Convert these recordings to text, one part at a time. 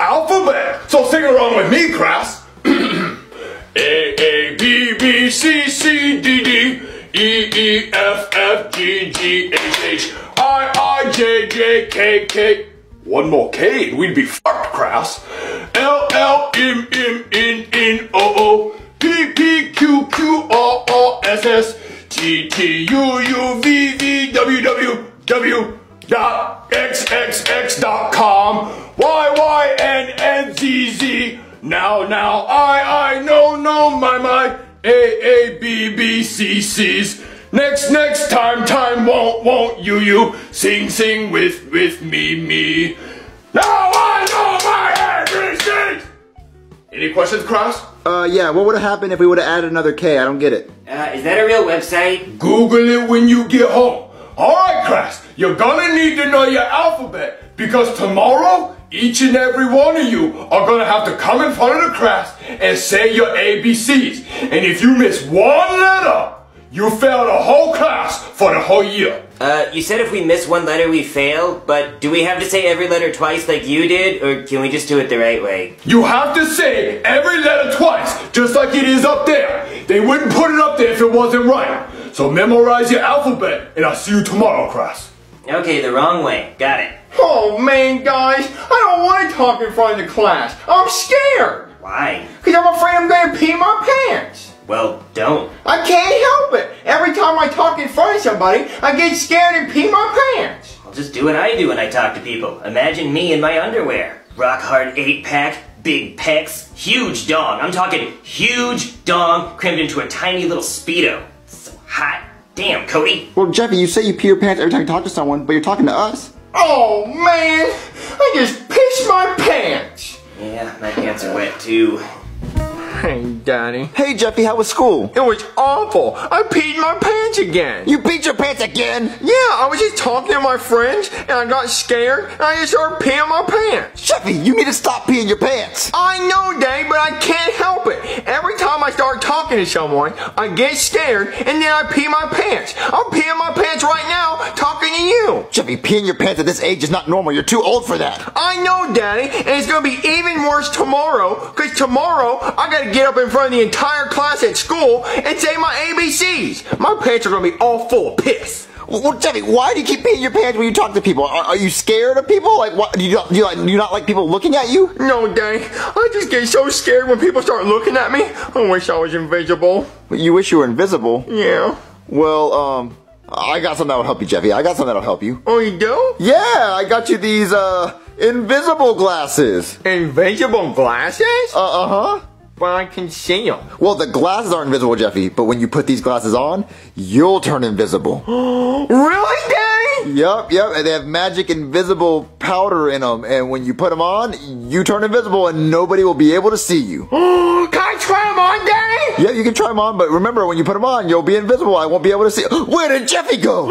alphabet. So sing along with me, class. A A B B C C D D E E F F G G H H I I J J K K. One more K we'd be fucked, Crass. L L M M N N O O P P Q Q R R S S T T U U V V W W W dot xxx dot com. Y y n n z z. Now now i i no no my my. A a b b c c's. Next next time time won't won't you you. Sing sing with with me me. Now i know my ABCs any questions cross? Uh, yeah, what would have happened if we would have added another K? I don't get it. Uh, is that a real website? Google it when you get home. Alright, class, you're gonna need to know your alphabet because tomorrow, each and every one of you are gonna have to come in front of the class and say your ABCs. And if you miss one letter, you fail the whole class for the whole year. Uh, you said if we miss one letter we fail, but do we have to say every letter twice like you did, or can we just do it the right way? You have to say every letter twice, just like it is up there. They wouldn't put it up there if it wasn't right. So memorize your alphabet, and I'll see you tomorrow, class. Okay, the wrong way. Got it. Oh man, guys, I don't want to talk in front of the class. I'm scared. Why? Because I'm afraid I'm going to pee my pants. Well, don't. I can't help it. Every time I talk in front of somebody, I get scared and pee my pants. I'll just do what I do when I talk to people. Imagine me in my underwear. Rock hard eight pack, big pecs, huge dong. I'm talking huge dong crammed into a tiny little Speedo. So. Damn, Cody. Well, Jeffy, you say you pee your pants every time you talk to someone, but you're talking to us. Oh man, I just pissed my pants. Yeah, my pants are wet too. Hey, Daddy. Hey, Jeffy, how was school? It was awful. I peed my pants again. You peed your pants again? Yeah, I was just talking to my friends and I got scared and I just started peeing my pants. Jeffy, you need to stop peeing your pants. I know, Daddy, but I can't help it. Every time I start talking to someone, I get scared and then I pee my pants. I'm peeing my pants right now talking to you. Jeffy, peeing your pants at this age is not normal. You're too old for that. I know, Daddy, and it's gonna be even worse tomorrow, because tomorrow I gotta get up in front of the entire class at school and say my ABCs. My pants are gonna be all full of piss. Well, Jeffy, why do you keep peeing your pants when you talk to people? Are, are you scared of people? Like, what? Do you, not- do you, like, do you not like people looking at you? No, Daddy, I just get so scared when people start looking at me. I wish I was invisible. You wish you were invisible. Yeah. Well, um, I got something that'll help you, Jeffy. I got something that'll help you. Oh, you do? Yeah, I got you these, uh, invisible glasses. Invisible glasses? Uh, uh-huh. But I can see them. Well, the glasses aren't invisible, Jeffy, but when you put these glasses on, you'll turn invisible. Really, Daddy? Yup, yup, and they have magic invisible powder in them, and when you put them on, you turn invisible and nobody will be able to see you. I try them on, Daddy? Yeah, you can try them on, but remember, when you put them on, you'll be invisible. I won't be able to see. Where did Jeffy go?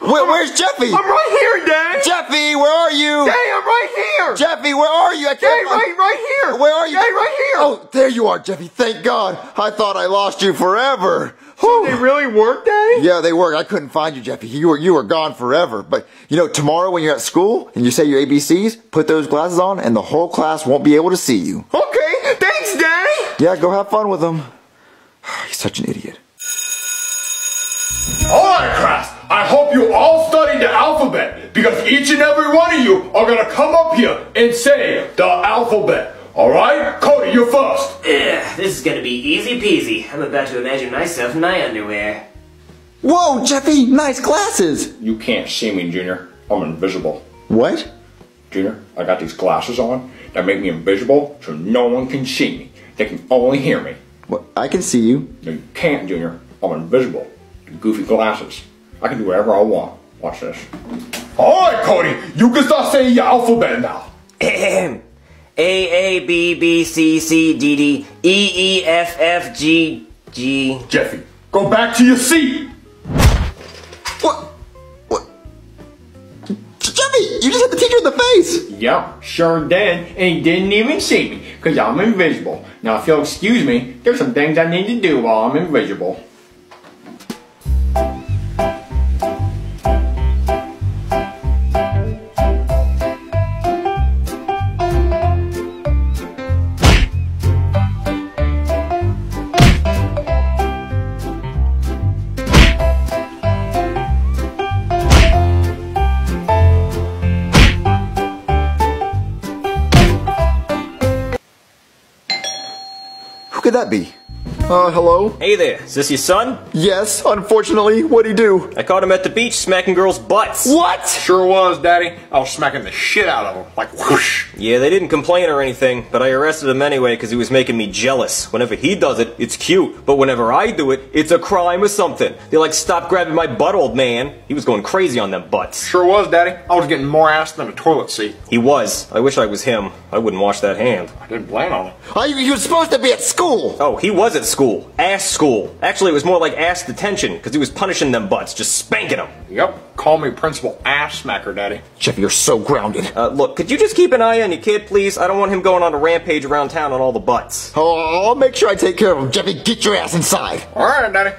Where, where's Jeffy? I'm right here, Daddy. Jeffy, where are you? Daddy, I'm right here. Jeffy, where are you? I Daddy, can't find- right, right here. Where are you? Daddy, right here. Oh, there you are, Jeffy. Thank God. I thought I lost you forever. Whew. They really work, Daddy? Yeah, they work. I couldn't find you, Jeffy. You were you were gone forever. But you know, tomorrow when you're at school and you say your ABCs, put those glasses on, and the whole class won't be able to see you. Okay, Daddy. Yeah, go have fun with them. He's such an idiot. Alright, class, I hope you all studied the alphabet because each and every one of you are gonna come up here and say the alphabet. Alright? Cody, you're first. Ugh, this is gonna be easy peasy. I'm about to imagine myself in my underwear. Whoa, Jeffy, nice glasses. You can't see me, Junior. I'm invisible. What? Junior, I got these glasses on that make me invisible so no one can see me. They can only hear me. What? I can see you. No, you can't, Junior. I'm invisible. Goofy glasses. I can do whatever I want. Watch this. Alright, Cody, you can start saying your alphabet now. A A B B C C D D E E F F G G. Jeffy, go back to your seat. You just hit the teacher in the face. Yep, sure did, and he didn't even see me, because I'm invisible. Now, if you'll excuse me, there's some things I need to do while I'm invisible. Could that be? Uh, hello? Hey there, is this your son? Yes, unfortunately. What'd he do? I caught him at the beach smacking girls' butts. What? Sure was, Daddy. I was smacking the shit out of him. Like whoosh. Yeah, they didn't complain or anything, but I arrested him anyway because he was making me jealous. Whenever he does it, it's cute, but whenever I do it, it's a crime or something. They're like, stop grabbing my butt, old man. He was going crazy on them butts. Sure was, Daddy. I was getting more ass than a toilet seat. He was. I wish I was him. I wouldn't wash that hand. I didn't plan on it. Oh, you, you were supposed to be at school. Oh, he was at school. Ass school. Actually, it was more like ass detention because he was punishing them butts, just spanking them. Yep. Call me Principal Ass Smacker, Daddy. Jeff, you're so grounded. Uh, look, could you just keep an eye on your kid, please? I don't want him going on a rampage around town on all the butts. Oh, I'll make sure I take care of him. Jeffy, get your ass inside. All right, Daddy.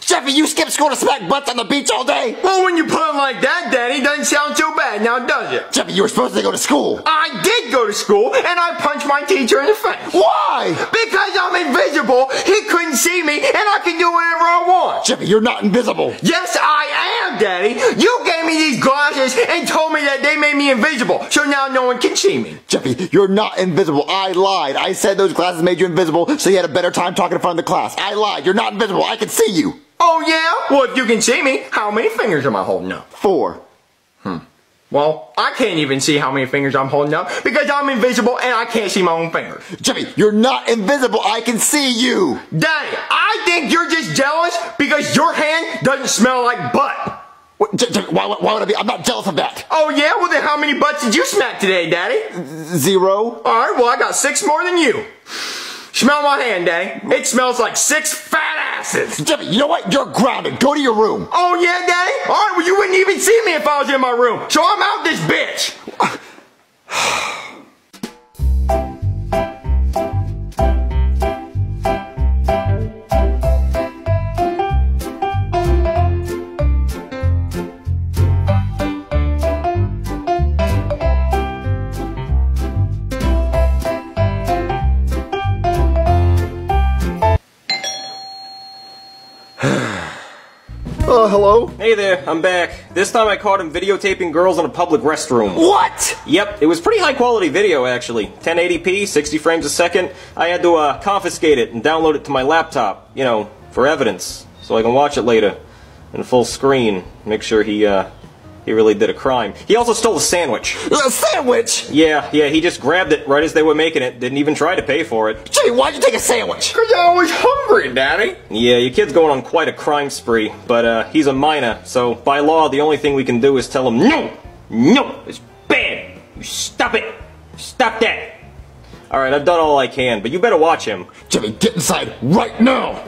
Jeffy, you skip school to smack butts on the beach all day? Well, when you put it like that, Daddy, doesn't sound too bad now, does it? Jeffy, you were supposed to go to school. I did go to school, and I punched my teacher in the face. Why? Because I'm invisible, he couldn't see me, and I can do whatever I want. Jeffy, you're not invisible. Yes, I am, Daddy. You gave me these glasses and told me that they made me invisible, so now no one can see me. Jeffy, you're not invisible. I lied. I said those glasses made you invisible so you had a better time talking in front of the class. I lied. You're not invisible. I can see you. Oh, yeah? Well, if you can see me, how many fingers am I holding up? Four. Hmm. Well, I can't even see how many fingers I'm holding up because I'm invisible and I can't see my own fingers. Jeffy, you're not invisible. I can see you. Daddy, I think you're just jealous because your hand doesn't smell like butt. What, Je- Jeffy, why, why would I be? I'm not jealous of that. Oh, yeah? Well, then how many butts did you smack today, Daddy? Zero. Alright, well, I got six more than you. Smell my hand, Daddy. It smells like six fat asses. Jeffy, you know what? You're grounded. Go to your room. Oh, yeah, Daddy? Alright, well, you wouldn't even see me if I was in my room. So I'm out this bitch. Uh, Hello. Hey there, I'm back. This time I caught him videotaping girls in a public restroom. What? Yep, it was pretty high quality video actually. 1080p, 60 frames a second. I had to uh, confiscate it and download it to my laptop, you know, for evidence, so I can watch it later in full screen. Make sure he uh, he really did a crime. He also stole a sandwich. A sandwich? Yeah, yeah, he just grabbed it right as they were making it. Didn't even try to pay for it. Jeffy, why'd you take a sandwich? Cause I was hungry, Daddy. Yeah, your kid's going on quite a crime spree, but uh, he's a minor, so by law, the only thing we can do is tell him, no, no, it's bad. You stop it. Stop that. All right, I've done all I can, but you better watch him. Jimmy, get inside right now.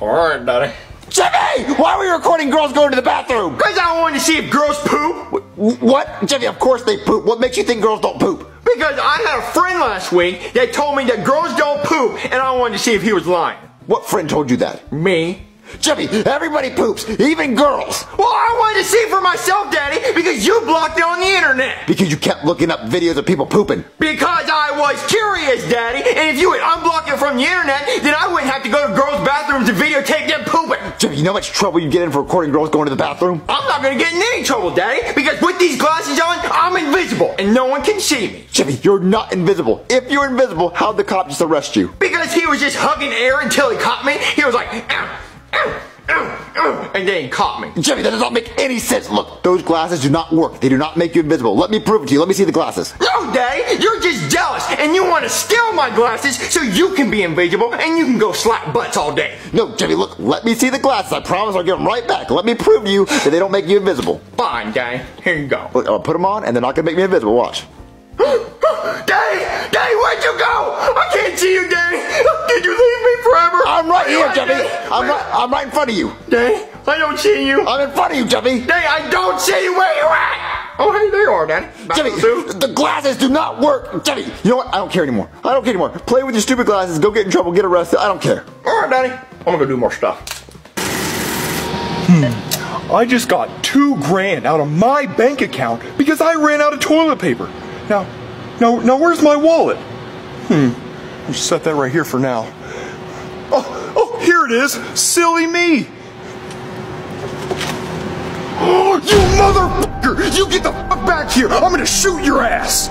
All right, Daddy. Jeffy, why were you recording girls going to the bathroom? Because I wanted to see if girls poop. What? Jeffy, of course they poop. What makes you think girls don't poop? Because I had a friend last week that told me that girls don't poop, and I wanted to see if he was lying. What friend told you that? Me? Jeffy, everybody poops, even girls. Well, I wanted to see for myself, Daddy, because you blocked it on the internet. Because you kept looking up videos of people pooping. Because I was curious, Daddy, and if you would unblock it from the internet, then I wouldn't have to go to girls' bathrooms and videotape them pooping. Jimmy, you know how much trouble you get in for recording girls going to the bathroom? I'm not gonna get in any trouble, Daddy, because with these glasses on, I'm invisible, and no one can see me. Jimmy, you're not invisible. If you're invisible, how'd the cop just arrest you? Because he was just hugging air until he caught me, he was like, ow, and then he caught me. Jimmy, that does not make any sense. Look, those glasses do not work. They do not make you invisible. Let me prove it to you. Let me see the glasses. No, Daddy, you're just jealous, and you want to steal my glasses so you can be invisible and you can go slap butts all day. No, Jimmy, look, let me see the glasses. I promise I'll give them right back. Let me prove to you that they don't make you invisible. Fine, Daddy, here you go. Look, I'll put them on, and they're not going to make me invisible. Watch. Daddy, Daddy, where'd you go? I can't see you, Daddy. Did you leave me? I'm right here, Wait, Jeffy. I'm right, I'm right in front of you. Daddy, I don't see you. I'm in front of you, Jeffy. Daddy, I don't see you where you at. Oh, hey, there you are, Daddy. Back Jeffy, in the the glasses do not work. Jeffy, you know what? I don't care anymore. I don't care anymore. Play with your stupid glasses. Go get in trouble. Get arrested. I don't care. All right, Daddy. I'm gonna go do more stuff. Hmm. I just got two grand out of my bank account because I ran out of toilet paper. Now, now, now, where's my wallet? Hmm. I'll just set that right here for now. Here it is. Silly me. Oh, you motherfucker! You get the fuck back here! I'm gonna shoot your ass!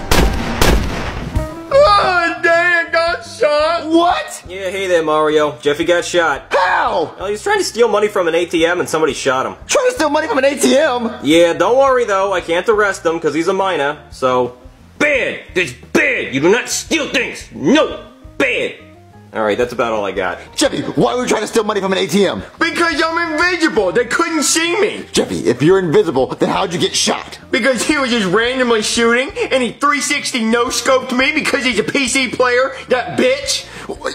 Oh, Daddy, I got shot. what? Yeah, hey there, Mario. Jeffy got shot. How? Well, he was trying to steal money from an ATM and somebody shot him. Trying to steal money from an ATM? Yeah, don't worry though, I can't arrest him because he's a minor, so. Bad! That's bad! You do not steal things! No! Bad! Alright, that's about all I got. Jeffy, why were you trying to steal money from an ATM? Because I'm invisible. They couldn't see me. Jeffy, if you're invisible, then how'd you get shot? Because he was just randomly shooting and he 360 no scoped me because he's a PC player. That bitch.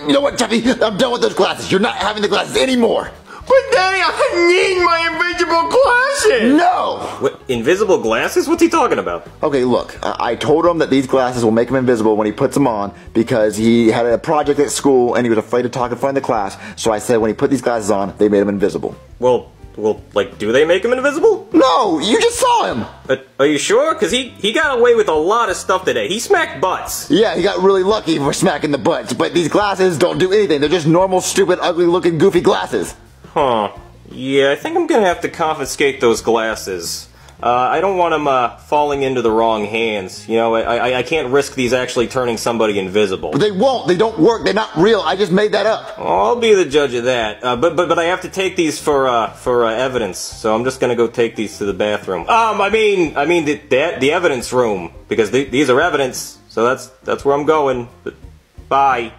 You know what, Jeffy? I'm done with those glasses. You're not having the glasses anymore. But Daddy, I need my invisible glasses. No! What, invisible glasses? What's he talking about? Okay, look, I, I told him that these glasses will make him invisible when he puts them on because he had a project at school and he was afraid to talk in front of the class. So I said when he put these glasses on, they made him invisible. Well, well, like, do they make him invisible? No, you just saw him. But are you sure? Because he, he got away with a lot of stuff today. He smacked butts. Yeah, he got really lucky for smacking the butts, but these glasses don't do anything. They're just normal, stupid, ugly looking, goofy glasses. Huh. Yeah, I think I'm gonna have to confiscate those glasses. Uh, I don't want them uh, falling into the wrong hands. You know, I, I, I can't risk these actually turning somebody invisible. But they won't. They don't work. They're not real. I just made that up. I'll be the judge of that. Uh, but but but I have to take these for uh, for uh, evidence. So I'm just gonna go take these to the bathroom. Um, I mean I mean the the, the evidence room because the, these are evidence. So that's that's where I'm going. But bye.